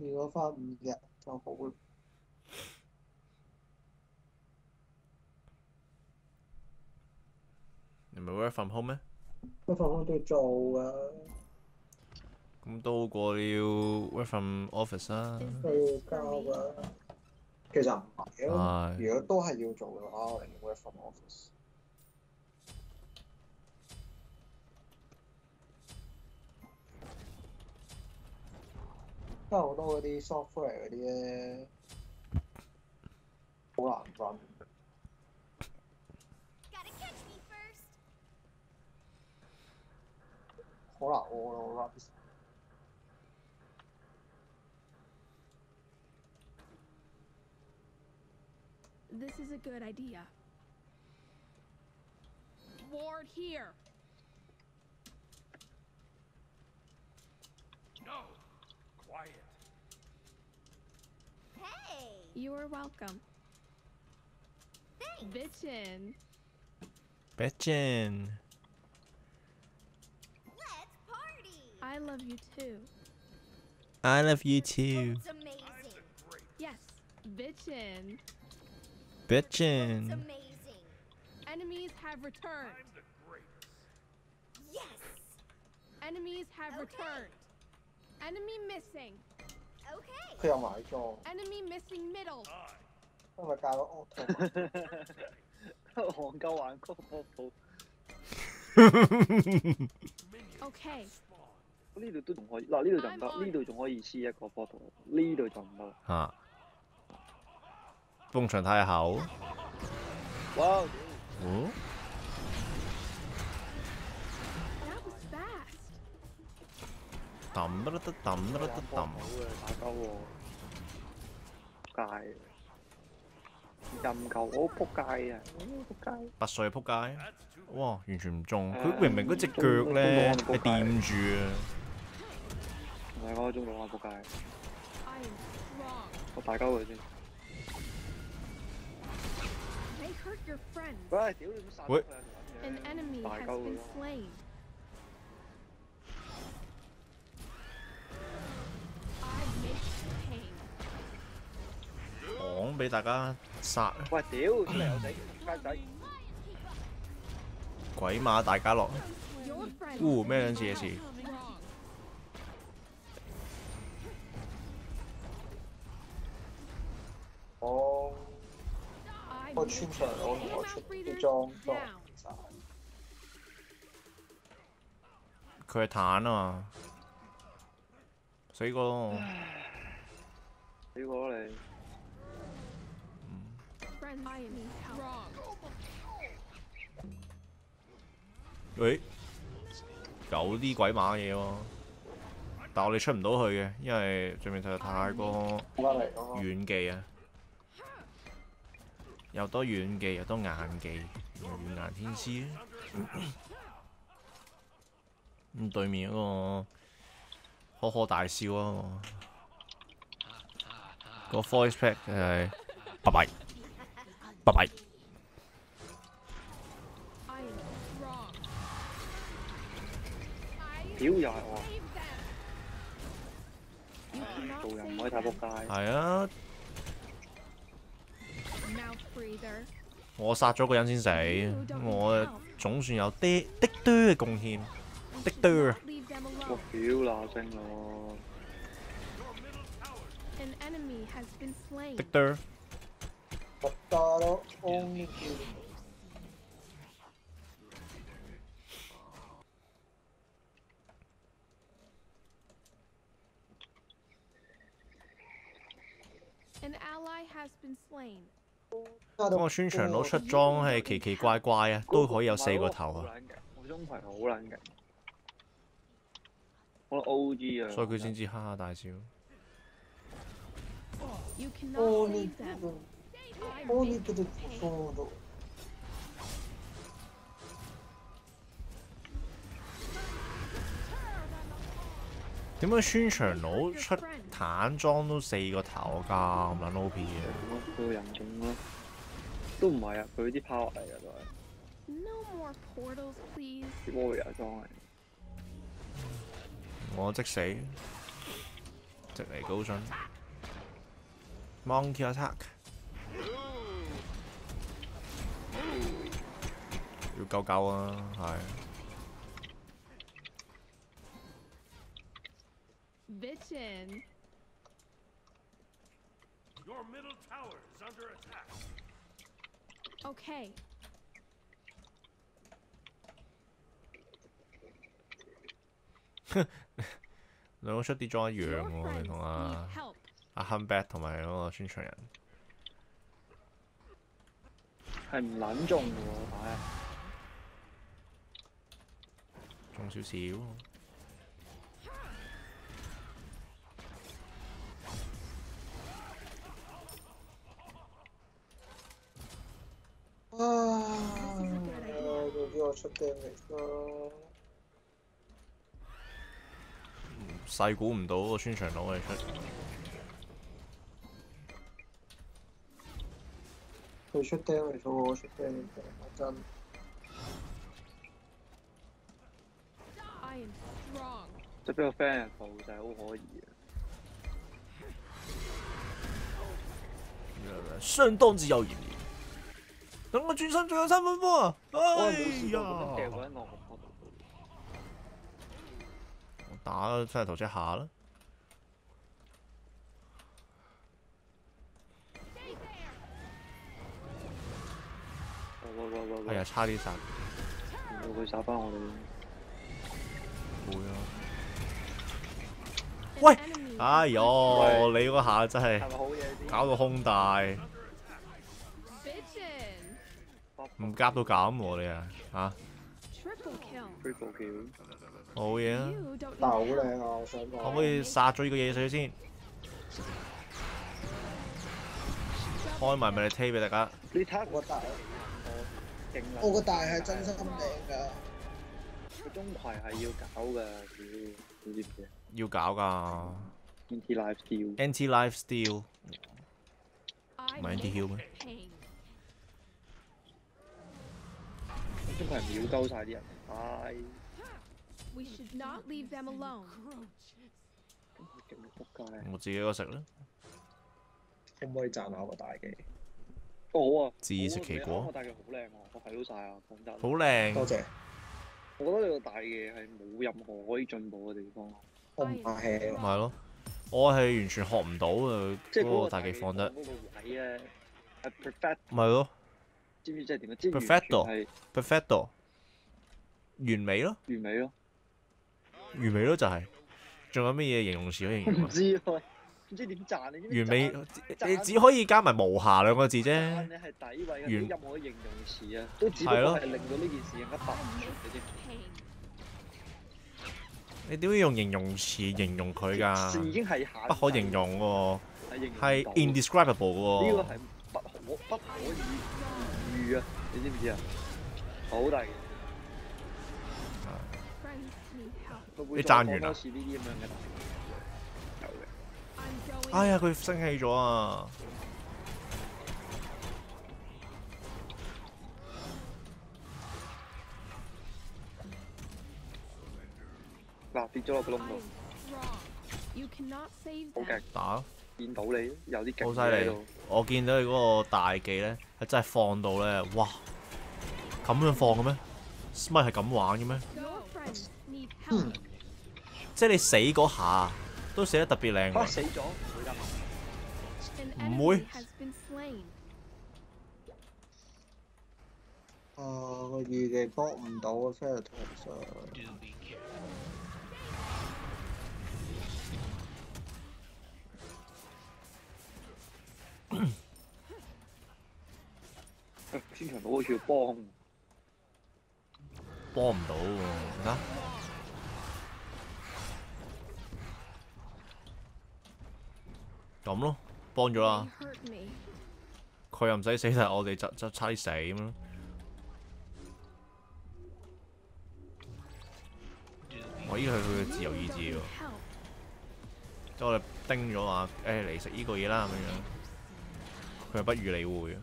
如果翻五日就好啦。你咪 work from home 咩？不放工都要做啊，咁都好過你要 work from office 啦。都要交啊。其實唔係咯，如果都係要做嘅話，我寧願 work from office。因为好多嗰啲 software 嗰啲咧，好难 run。 Gotta catch me first. 好难屙咯 run。 This is a good idea. Ward here. Quiet. Hey, You are welcome. thanks. Bitchin. Bitchin，Let's party. I love you too. I love you too. It's amazing. Yes. Bitchin. It's Bitchin，amazing. Enemies have returned. I'm the. Yes. Enemies have Okay. returned. Enemy missing. Okay. 佢有買裝，Enemy missing middle. 咗 auto。戇鳩玩，Okay. 呢度都仲可以，嗱呢度就唔得，呢度仲可以黐一個波圖，呢度就唔得。嚇，風牆太厚。哇！哦，揼得得抌得得得揼。打鳩喎，仆街！任 cầu 我仆街啊！仆街！拔碎撲街哇！完全唔中，誒佢明明嗰隻腳中咧中係掂住啊！唔係我中到啊仆街.我打鳩佢先。喂！屌大 has 鳩佢咯。講俾大家殺喂！屌出嚟有仔仆街仔！鬼馬大家樂，Your friends 呼咩兩次嘅事.我我穿上我同我.出啲裝裝 down. 晒。佢係坦啊嘛，死過咯。死過啦你！Friend. I am wrong. 喂，有啲鬼马嘢喎，但我哋出唔到去嘅，因为上面实在太過翻嚟咁咯。軟技啊，又多远技又多硬技，軟硬天師。咁对面嗰個呵呵大笑啊，个 voice pack 系拜拜拜拜。屌又系我，做人唔可以太仆街。系啊。我杀咗个人先死，我总算有啲的多嘅贡献，的多。我屌乸声咯！的多。得咯，only kill。An ally has been slain. 嗰個村長佬出裝係奇奇怪怪啊，都可以有四個頭啊，好撚勁！我中排好撚勁，我 O.G. 啊！所以佢先至哈哈大笑。You cannot Only make to the pain. food。點解宣長佬出坦裝都四個頭㗎？咁撚 O.P 嘅，佢個人勁咯，都唔係啊！佢啲 power 嚟㗎都係 No more portals, please. 啲 warrior 裝嚟。我即死，直嚟高進，Monkey Attack，要救救啊，係 Bitchin'. Your middle tower is under attack. Okay. 兩個出啲裝一樣 Your 喎，你同阿.阿 Humbat 同埋嗰個宣傳人，係唔撚中嘅喎，唉，中少少。啊！總之我出鏡嚟啦。細估唔到個宣傳佬嚟出，我出 damage，我真。I am strong. 即係俾個 friend 人報就係好可疑啊！相當之有嫌疑。等我轉身仲有三分波啊！我哎呀！打真係頭即下啦。喂差啲殺要佢殺翻我哋。會啊！An 喂哎呦，你嗰下真係係咪好嘢先？搞到胸大.唔夾到咁喎你啊嚇！Triple kill. 好嘢啊但係好靚啊！我想講。可唔可以殺咗呢個嘢水先？開埋 meditate 俾大家。你睇下我大，我勁啦！我個大係真心靚㗎。佢中葵係要搞㗎，屌你知唔知啊要搞㗎？Anti life steal，，anti life steal 唔係 anti heal 咩？pain. 中葵係秒鳩晒啲人，唉，We should not leave them alone. 我自己個食啦。可唔可以讚下我個大技？哦好啊，自食其果我大嘅好靚啊，我睇到晒啊，講真。好靚多，謝。我覺得你個大嘅係冇任何可以進步嘅地方。我唔客氣咪。係咯。我係完全學唔到啊！嗰個大技放得，嗰個位咧係 perfect，咪咯知唔知即係點啊？即係完全係，perfecto，完美咯，完美咯。完美咯就係。仲有乜嘢形容詞可以形容唔啊？知喎，唔知點讚你知知完美，你只可以加埋無瑕兩個字啫。你係詆毀嘅，完任何形容詞啊，都只不過係咯係令到呢件事更加爆出，你知唔知？Pain. 你點會用形容詞形容佢已㗎？經係不可形容喎，係形容唔係到 indescribable 嘅喎。呢個係不可不可以喻啊！你知唔知啊？好大件事，Friends need help. 佢會你再讚完啦哎呀，佢生氣咗啊！嗱跌咗落個窿度好.勁，打咯，見到你有啲勁好犀利！我見到你嗰個大技咧，係真係放到咧，哇！咁樣放嘅咩？Smite 係咁玩嘅咩.即係你死嗰下都死得特別靚喎。嚇死咗，唔會。啊，我預技搏唔到啊 f a i r t o 喂天長佬好似要幫，幫唔到喎，你睇咁咯，幫咗啦，佢又唔使死，但係我哋就就差啲死咁咯。我依個係佢嘅自由意志喎.即係我哋叮咗話誒嚟食呢個嘢啦咁樣，佢又不予理會啊。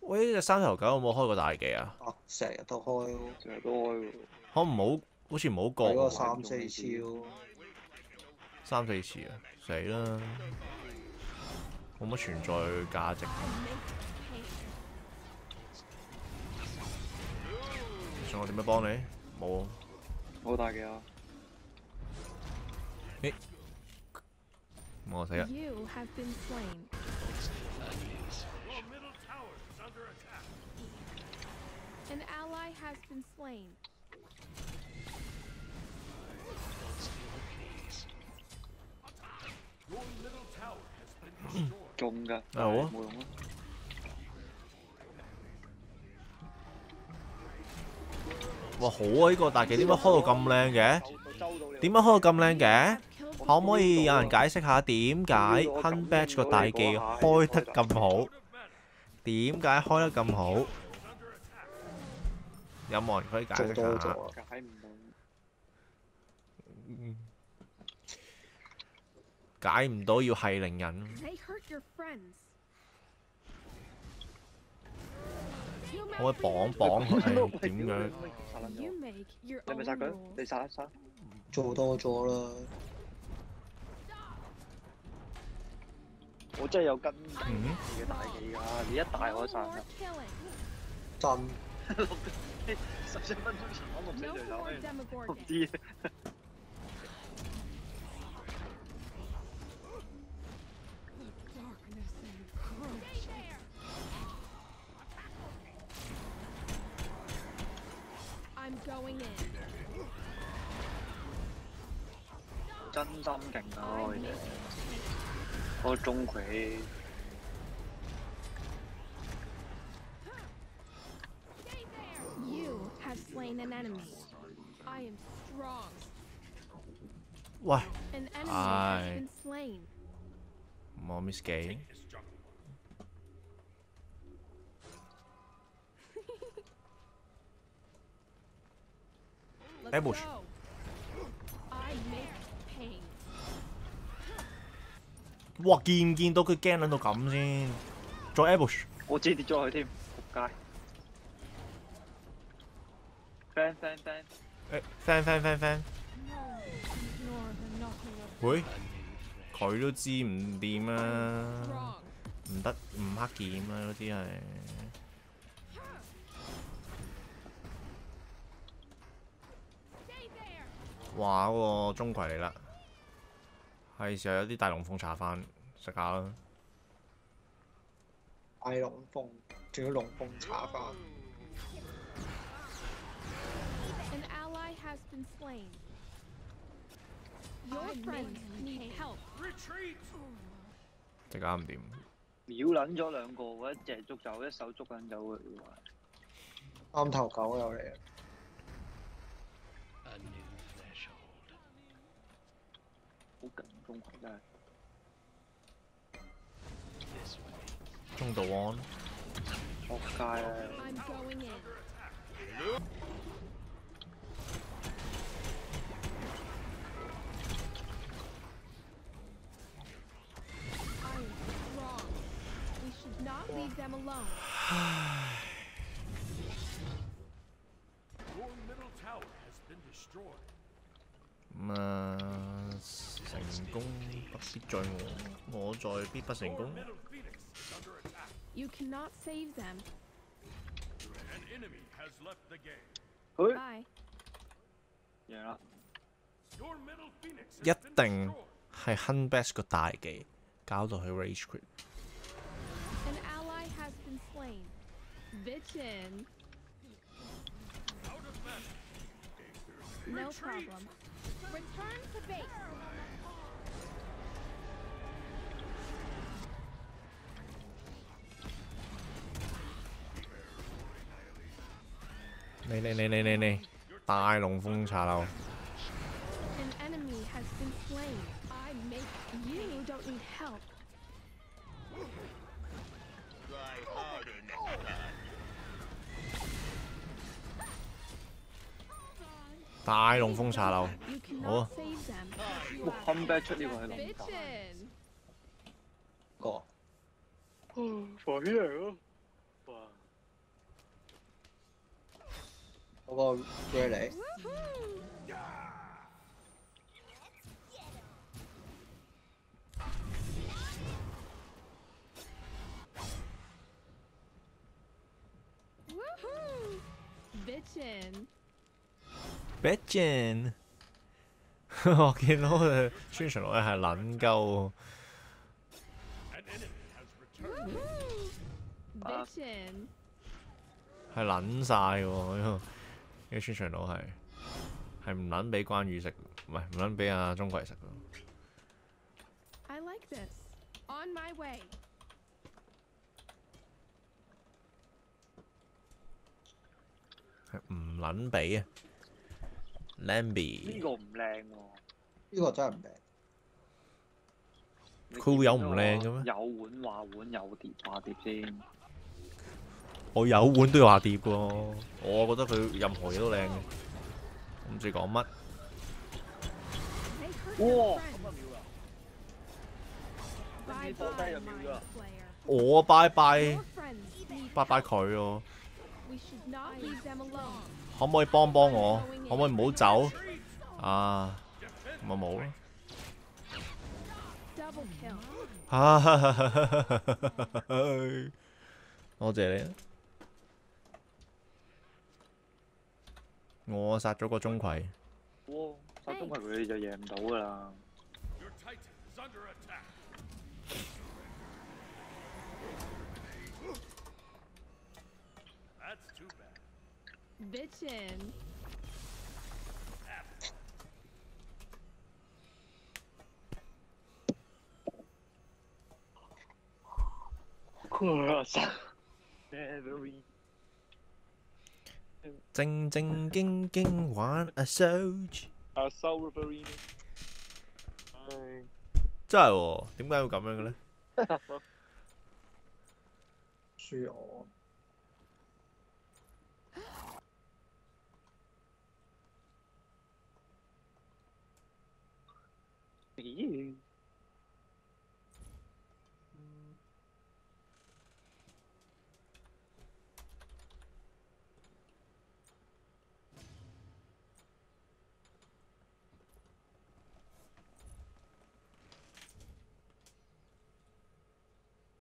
喂，呢隻三頭狗有冇開過大技啊？啊，成日都開喎，成日都開喎。可唔好好似唔好睇嗰個。三四超，三四次啊，死啦！冇乜存在價值。想我點樣幫你？冇啊。好大嘅啊！我死啦！You have been slain. Your middle tower is under attack. An ally has been slain. 中噶，好啊冇用啊！哇，好啊！呢、個大技點解開到咁靚嘅？周到你點解開到咁靚嘅？可唔可以有人解釋下點解 Hun Batch 個大技開得咁好？點解開得咁好？有冇人可以解做釋下？解唔到要系灵人。可唔可以绑绑佢？点样？你咪杀佢，你杀一杀。做多咗啦。我真系有跟你嘅大忌噶，你一大我散。真。十四分钟我六只队友，我唔知。真心勁啊！I 我 make 哋 pain. 嗰個鐘馗 You have slain an enemy. I Abus，哇见唔见到佢惊到咁先？再 Abus，我自己跌咗佢添，仆街！Fan fan fan，诶，fan fan fan fan，喂，佢都知唔掂啊，唔得唔黑剑啊，嗰啲系。哇！嗰、個鐘馗嚟啦，係時候有啲大龍鳳茶飯食下啦。大龍鳳，仲要龍鳳茶飯，An ally has been slain. Your friends need help. Retreat! 即搞唔掂。秒撚咗兩個，我一隻捉走，一手捉緊走佢喎。啱頭狗又嚟啊！好勁，中馗真係。中道安，仆街啊！I'm going in. I am strong. We should not leave them alone. Your middle tower has been destroyed. 咁啊成功不必在我，我在必不成功。middle phoenix is under attack. You cannot save them. An enemy has left the game. 佢 Bye. 贏啦！Your middle phoenix has 一定.係 Hun Best 個大技搞到佢 rage quit。An ally has been slain. Bitchin. No problem. Return to base. 你你你你你你，大龍鳳茶樓。An enemy has been slain. I make you don't need help. 大龍鳳茶樓，You cannot Oh. save 我。我看不出你玩龙卡。哥。嗯，发现了。哇。我个追你。Bitchin'. Bitchin'. 我見到佢宣傳落去係撚鳩 An enemy has returned. Ah. Bitchin'. 係撚晒喎，呢個呢個宣傳佬係係唔撚俾關羽食，唔係唔撚俾阿鐘馗食咯。I like this. On my way. 係唔撚俾啊呢！Lamby 個唔靚喎。呢個真係唔靚。佢會有唔見到靚嘅咩有碗話碗，有碟話碟先。我有碗都要下碟喎，我覺得佢任何嘢都靚嘅，唔知講乜。Flayer. 我拜拜拜拜佢喎，可唔可以帮帮我？可唔可以唔好走？啊咁咪冇咯。多谢你。我杀咗个钟馗。杀钟馗佢就赢唔到噶啦。Bitchin'. 佢杀 Never 正正经经玩 a Surge，阿 s o Referee。唉，真系喎，点解要咁样嘅咧？输我。 три